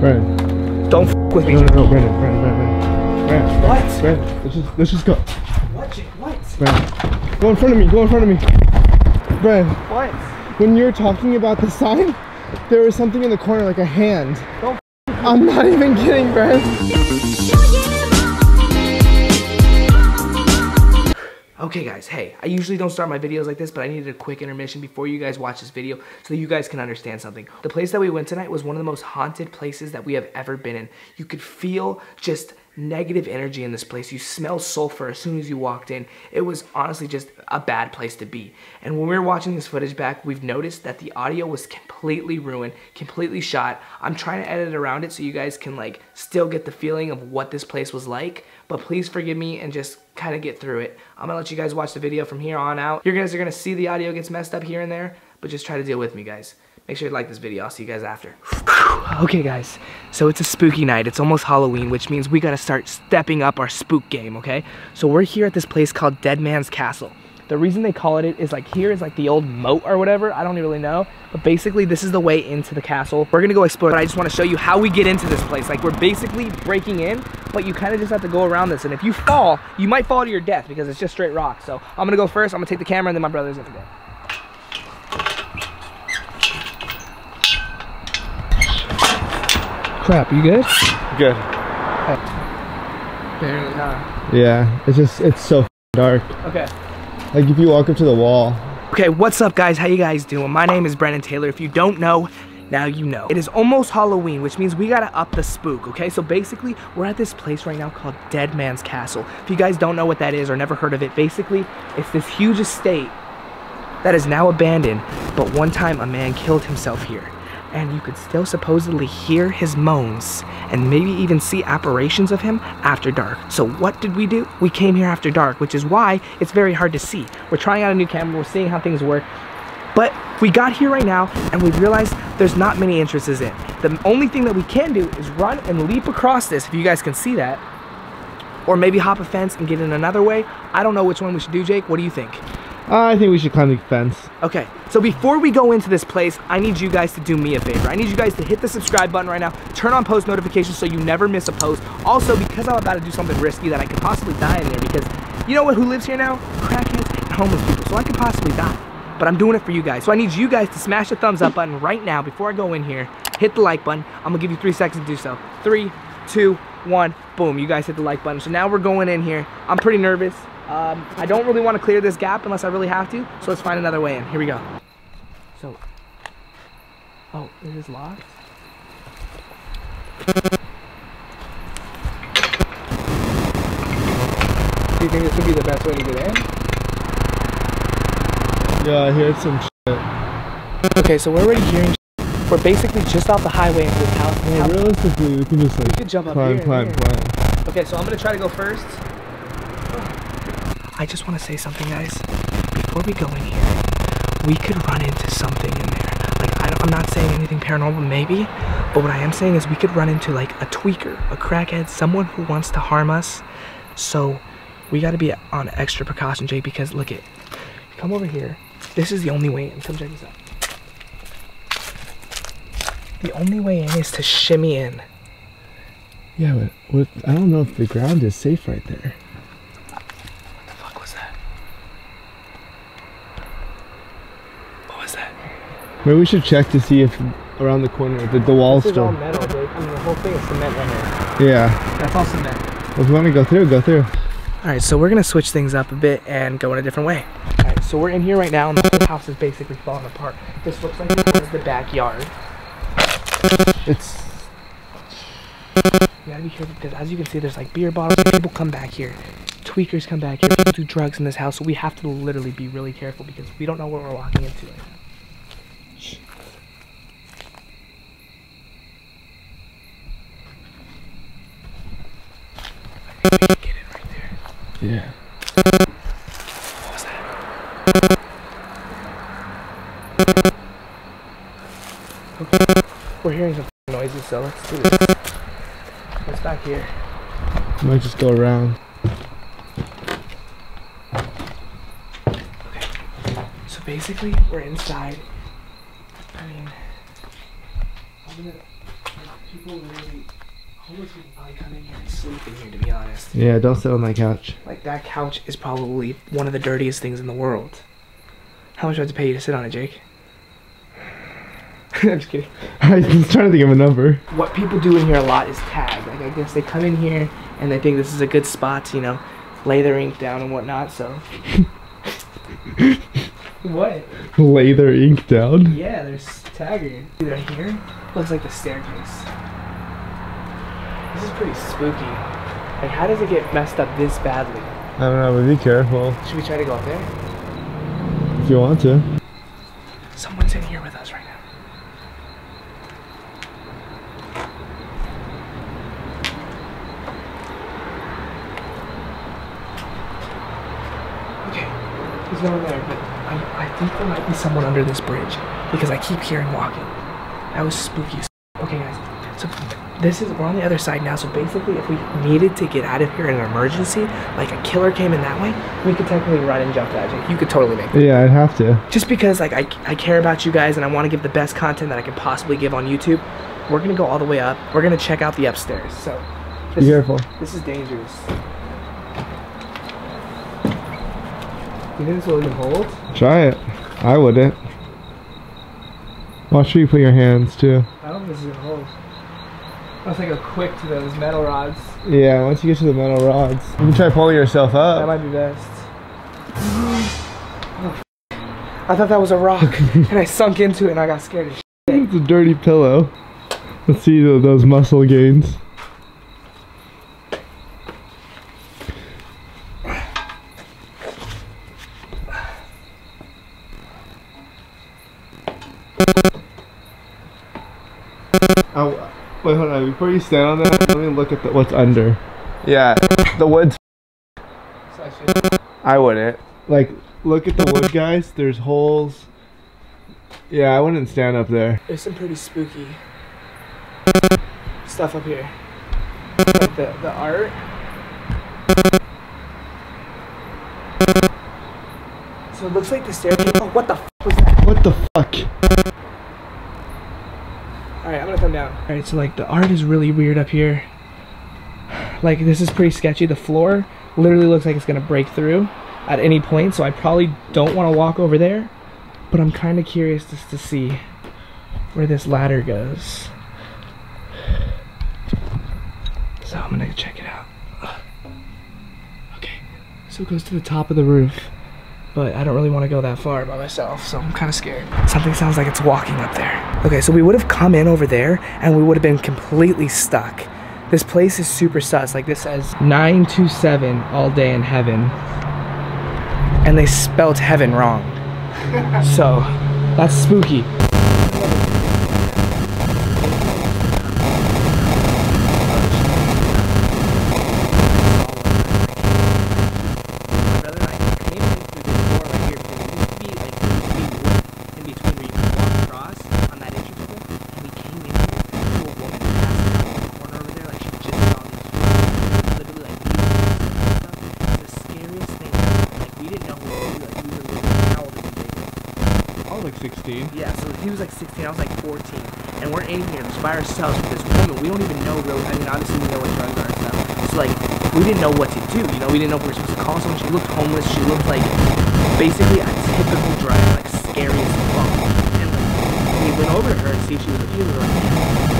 Brandon. Don't f with me. No, no, no, Brandon, Brandon, Brandon, Brandon. What? Brandon, let's just, let's just go. What? What? Brandon, go in front of me, go in front of me. Brandon, What? when you were talking about the sign, there was something in the corner like a hand. Don't I'm not even kidding, Brandon. Okay guys, hey, I usually don't start my videos like this, but I needed a quick intermission before you guys watch this video so that you guys can understand something. The place that we went tonight was one of the most haunted places that we have ever been in. You could feel just negative energy in this place. You smell sulfur as soon as you walked in. It was honestly just a bad place to be. And when we were watching this footage back, we've noticed that the audio was completely ruined, completely shot. I'm trying to edit around it so you guys can like still get the feeling of what this place was like, but please forgive me and just kind of get through it. I'm gonna let you guys watch the video from here on out. You guys are gonna see the audio gets messed up here and there, but just try to deal with me guys. Make sure you like this video. I'll see you guys after. okay guys, so it's a spooky night. It's almost Halloween, which means we gotta start stepping up our spook game, okay? So we're here at this place called Dead Man's Castle. The reason they call it it is like here is like the old moat or whatever. I don't really know. But basically this is the way into the castle. We're gonna go explore, but I just wanna show you how we get into this place. Like we're basically breaking in, but you kind of just have to go around this. And if you fall, you might fall to your death because it's just straight rock. So I'm gonna go first. I'm gonna take the camera and then my brother's gonna go. Crap, you good? Good. Apparently not. Yeah, it's just, it's so dark. Okay. Like if you walk up to the wall, Okay, what's up guys? How you guys doing? My name is Brennen Taylor. If you don't know, now you know. It is almost Halloween, which means we gotta up the spook, okay? So basically, we're at this place right now called Dead Man's Castle. If you guys don't know what that is or never heard of it, basically, it's this huge estate that is now abandoned, but one time a man killed himself here. And you could still supposedly hear his moans and maybe even see apparitions of him after dark. So what did we do? We came here after dark, which is why it's very hard to see. We're trying out a new camera, we're seeing how things work. But we got here right now and we realized there's not many entrances in. The only thing that we can do is run and leap across this, if you guys can see that. Or maybe hop a fence and get in another way. I don't know which one we should do, Jake. What do you think? I think we should climb the fence. Okay, so before we go into this place, I need you guys to do me a favor. I need you guys to hit the subscribe button right now, turn on post notifications so you never miss a post. Also, because I'm about to do something risky that I could possibly die in there because you know what, who lives here now? Crackheads and homeless people, so I could possibly die. But I'm doing it for you guys. So I need you guys to smash the thumbs up button right now before I go in here. Hit the like button. I'm gonna give you three seconds to do so. Three, two, one, boom. You guys hit the like button. So now we're going in here. I'm pretty nervous. Um, I don't really want to clear this gap unless I really have to. So let's find another way in. Here we go. So, oh, it is locked. Do you think this would be the best way to get in? Yeah, I heard some shit. Okay, so we're already hearing. We're basically just off the highway into this house. Well, House- realistically, we can just like could jump up climb, here climb, here. climb. Okay, so I'm gonna try to go first. I just want to say something, guys. Before we go in here, we could run into something in there. Like, I I'm not saying anything paranormal, maybe, but what I am saying is we could run into like a tweaker, a crackhead, someone who wants to harm us. So we got to be on extra precaution, Jay, because look it. Come over here. This is the only way in. Come check this out. The only way in is to shimmy in. Yeah, but I don't know if the ground is safe right there. What the fuck was that? What was that? Maybe we should check to see if around the corner the, the wall's This is all still. metal, Jake. I mean, the whole thing is cement right here. Yeah. That's all cement. Well, if you want to go through, go through. All right, so we're gonna switch things up a bit and go in a different way. All right, so we're in here right now, and the house is basically falling apart. This looks like this is the backyard. It's You gotta be careful because, as you can see, there's like beer bottles. People come back here. Tweakers come back here. People do drugs in this house, so we have to literally be really careful because we don't know what we're walking into right now. Get in right there. Yeah. What was that? Okay. We're hearing some noises, so let's do this. What's back here? Might just go around. Okay. So basically, we're inside. I mean, I'm gonna- people literally, homeless people probably come in here and sleep in here, to be honest. Yeah, don't sit on my couch. Like, that couch is probably one of the dirtiest things in the world. How much do I have to pay you to sit on it, Jake? I'm just kidding. I was trying to think of a number. What people do in here a lot is tag. Like, I guess they come in here and they think this is a good spot to, you know, lay their ink down and whatnot, so. what? Lay their ink down. Yeah, there's tagger. See right here? Looks like the staircase. This is pretty spooky. Like, how does it get messed up this badly? I don't know, but be careful Should we try to go up there? if you want to. Someone's in here with us right now. Okay, there's no one there, but I, I think there might be someone under this bridge because I keep hearing walking. That was spooky. Okay, guys, this is we're on the other side now. So basically, if we needed to get out of here in an emergency, like a killer came in that way, we could technically run and jump that. You could totally make. Yeah, I'd have to. just because like I, I care about you guys and I want to give the best content that I can possibly give on YouTube, we're gonna go all the way up. We're gonna check out the upstairs. So Be this, careful. this is dangerous. You think this will even hold? Try it. I wouldn't. Watch where you put your hands too. I don't think this is gonna hold. Let's take a quick to those metal rods. Yeah, once you get to the metal rods, you can try pulling yourself up. That might be best. Oh, I thought that was a rock, and I sunk into it, and I got scared. as shit. It's a dirty pillow. Let's see tho- those muscle gains. Oh, wait, hold on. Before you stand on that, let me look at the, what's under. Yeah, the wood's. I I wouldn't. Like, look at the wood, guys. There's holes. Yeah, I wouldn't stand up there. There's some pretty spooky stuff up here. Like the, the art. So it looks like the staircase. Oh, what the f was that? What the fuck? Alright, I'm gonna come down. Alright, so like the art is really weird up here. Like this is pretty sketchy. The floor literally looks like it's gonna break through at any point, so I probably don't want to walk over there. But I'm kind of curious just to see where this ladder goes. So I'm gonna check it out. Okay, so it goes to the top of the roof. But I don't really want to go that far by myself, so I'm kind of scared. Something sounds like it's walking up there. Okay, so we would have come in over there and we would have been completely stuck. This place is super sus. Like this says 927 all day in heaven. And they spelt heaven wrong. so that's spooky. 16, I was like 14, and we're in here just by ourselves with this woman. We don't even know really. I mean, obviously we know what drugs are and stuff. So like, we didn't know what to do. You know, we didn't know if we were supposed to call someone. She looked homeless. She looked like basically a typical drug, like scary as fuck. And like, we went over to her and see if she was okay. We were like,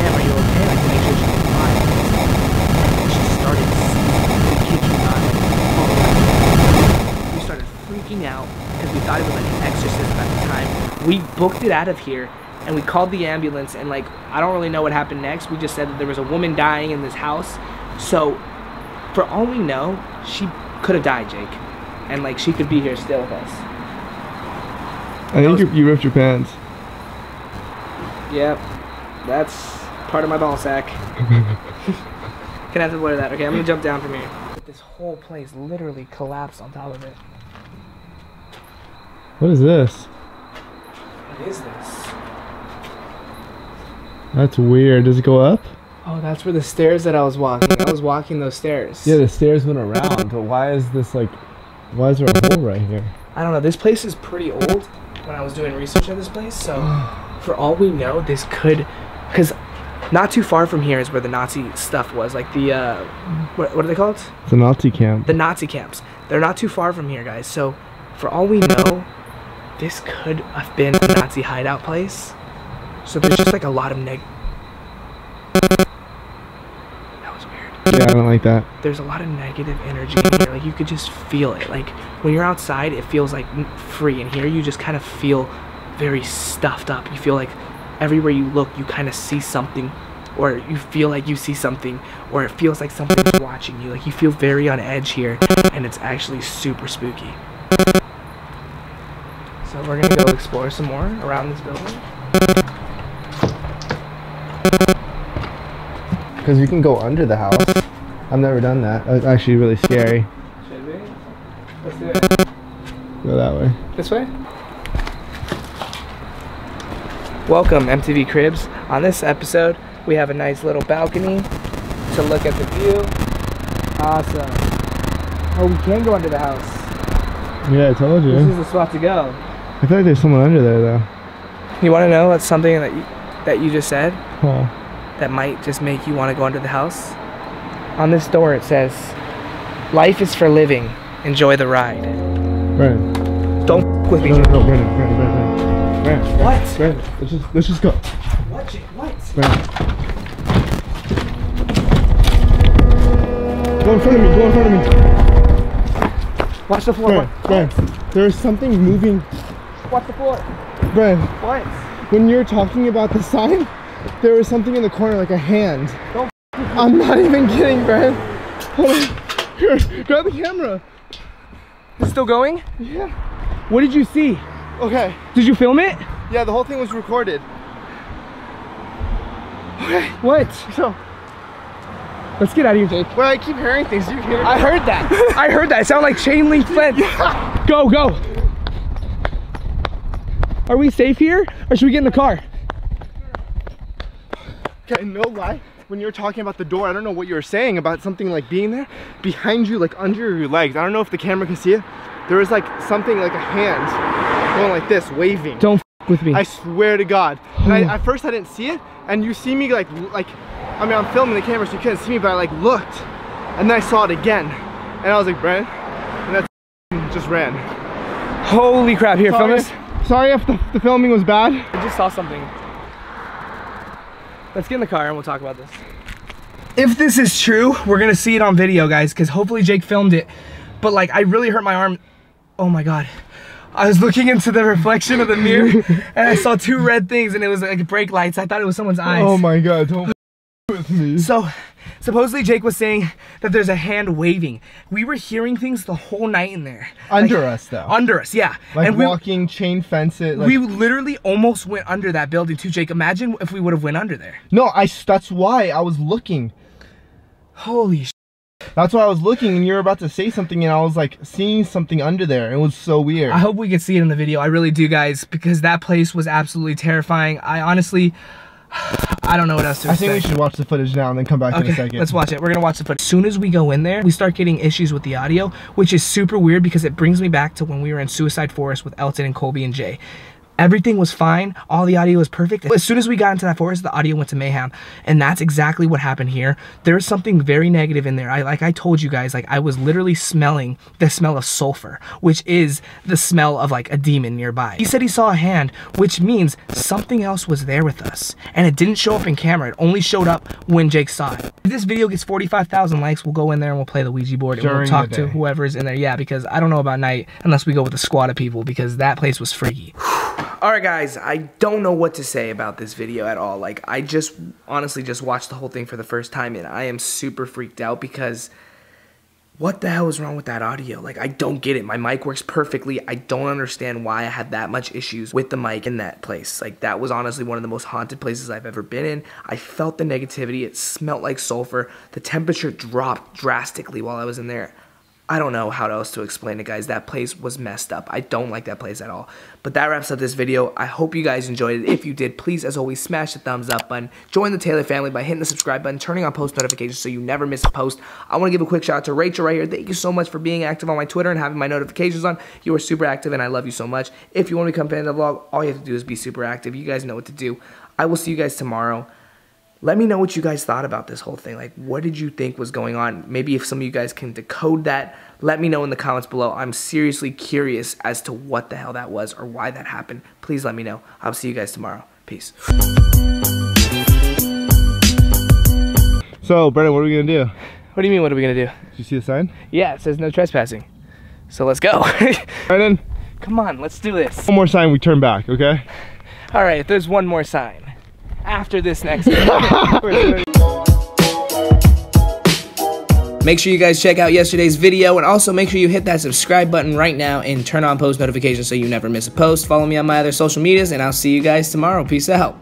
"Ma'am, are you okay?" Like to make sure she was fine. And she started seizing. I kid you not. We started freaking out because we thought it was like an exorcism at the time. We booked it out of here and we called the ambulance and like I don't really know what happened next. We just said that there was a woman dying in this house. So for all we know, she could have died, Jake. And like she could be here still with us. I think you, you ripped your pants. Yep. That's part of my ball sack. Gonna have to blur that. Okay, I'm gonna jump down from here. This whole place literally collapsed on top of it. What is this? What is this? That's weird. Does it go up? Oh, that's where the stairs that I was walking. I was walking those stairs. Yeah, the stairs went around, but why is this like, why is there a hole right here? I don't know. This place is pretty old. When I was doing research on this place, so for all we know, this could, because Not too far from here is where the Nazi stuff was, like the uh, what, what are they called? The Nazi camp. The Nazi camps. They're not too far from here, guys. So, for all we know, this could have been a Nazi hideout place. So there's just like a lot of neg. That was weird. Yeah, I don't like that. There's a lot of negative energy in here. Like you could just feel it. Like when you're outside, it feels like free, and here you just kind of feel very stuffed up. You feel like everywhere you look, you kind of see something, or you feel like you see something, or it feels like something's watching you. Like you feel very on edge here, and it's actually super spooky. So we're gonna go explore some more around this building. Because you can go under the house. I've never done that. It's actually really scary. Should we? Let's do it. Go that way. This way? Welcome, MTV Cribs. On this episode, we have a nice little balcony to look at the view. Awesome. Oh, we can go under the house. Yeah, I told you. This is the spot to go. I feel like there's someone under there though. You want to know what's something that you, that you just said Oh. That might just make you want to go under the house? On this door, it says, "Life is for living. Enjoy the ride." Brandon. Don't f- with me. No, no, no, Brandon, Brandon, Brandon, Brandon. What? Brandon, let's just let's just go. What? Jake? What? Brandon. Go in front of me. Go in front of me. Watch the floor. Brandon, Brandon. There's something moving. Watch the floor. Brandon, What? when you're talking about the sign, there was something in the corner like a hand. Don't I'm not even kidding, Brandon. Hold on. Here, grab the camera. It's still going? Yeah. What did you see? Okay. Did you film it? Yeah, the whole thing was recorded. Okay. What? So, Let's get out of here, Jake. well, I keep hearing things. You hear? I heard that. I heard that. It sounded like chain link fence. Go, go. Are we safe here? Or should we get in the car? Okay, no lie. When you were talking about the door, I don't know what you were saying about something like being there behind you, like under your legs. I don't know if the camera can see it. There was like something like a hand going like this, waving. Don't f- with me. I swear to God. And I, hmm. at first I didn't see it, and you see me like, like, I mean, I'm filming the camera, so you couldn't see me, but I like looked, and then I saw it again, and I was like, Brandon, and that just ran. Holy crap. Here, film Sorry, this. sorry if the, the filming was bad. I just saw something. Let's get in the car and we'll talk about this. If this is true, we're gonna see it on video, guys, because hopefully Jake filmed it. But like, I really hurt my arm. Oh my god. I was looking into the reflection of the mirror and I saw two red things and it was like brake lights. I thought it was someone's oh eyes. Oh my God, don't with me. So, supposedly Jake was saying that there's a hand waving. We were hearing things the whole night in there. Under Like, us though. Under us, yeah. like and we, walking, chain fence it. Like, we literally almost went under that building too, Jake. Imagine if we would have went under there. no, I. That's why I was looking. Holy sh- That's why I was looking, and you were about to say something, and I was like seeing something under there. It was so weird. I hope we can see it in the video. I really do, guys, because that place was absolutely terrifying. I honestly, I don't know what else to I think we should watch the footage now and then come back in a second. let's watch it. We're gonna watch the footage. As soon as we go in there, we start getting issues with the audio, which is super weird because it brings me back to when we were in Suicide Forest with Elton and Colby and Jay. Everything was fine. All the audio was perfect. As soon as we got into that forest, the audio went to mayhem. And that's exactly what happened here. There's something very negative in there. I like I told you guys, like I was literally smelling the smell of sulfur, which is the smell of like a demon nearby. He said he saw a hand, which means something else was there with us. And it didn't show up in camera. It only showed up when Jake saw it. If this video gets 45,000 likes, we'll go in there and we'll play the Ouija board and During we'll talk to whoever's in there. Yeah, because I don't know about night unless we go with a squad of people because that place was freaky. Alright guys, I don't know what to say about this video at all. Like, I just honestly just watched the whole thing for the first time and I am super freaked out because what the hell is wrong with that audio? Like, I don't get it. My mic works perfectly. I don't understand why I had that much issues with the mic in that place. Like, that was honestly one of the most haunted places I've ever been in. I felt the negativity. It smelled like sulfur. The temperature dropped drastically while I was in there. I don't know how else to explain it, guys. That place was messed up. I don't like that place at all. But that wraps up this video. I hope you guys enjoyed it. If you did, please, as always, smash the thumbs up button. Join the Taylor family by hitting the subscribe button, turning on post notifications so you never miss a post. I want to give a quick shout out to Rachel right here. Thank you so much for being active on my Twitter and having my notifications on. You are super active, and I love you so much. If you want to become fan of the vlog, all you have to do is be super active. You guys know what to do. I will see you guys tomorrow. Let me know what you guys thought about this whole thing. Like, what did you think was going on? Maybe if some of you guys can decode that, let me know in the comments below. I'm seriously curious as to what the hell that was or why that happened. Please let me know. I'll see you guys tomorrow. Peace. So, Brennen, what are we gonna do? What do you mean, what are we gonna do? Did you see the sign? Yeah, it says no trespassing. So let's go. Brennen, Come on, let's do this. one more sign, we turn back, okay? All right, there's one more sign. After this next Make sure you guys check out yesterday's video and also make sure you hit that subscribe button right now and turn on post notifications so you never miss a post. Follow me on my other social medias and I'll see you guys tomorrow. Peace out.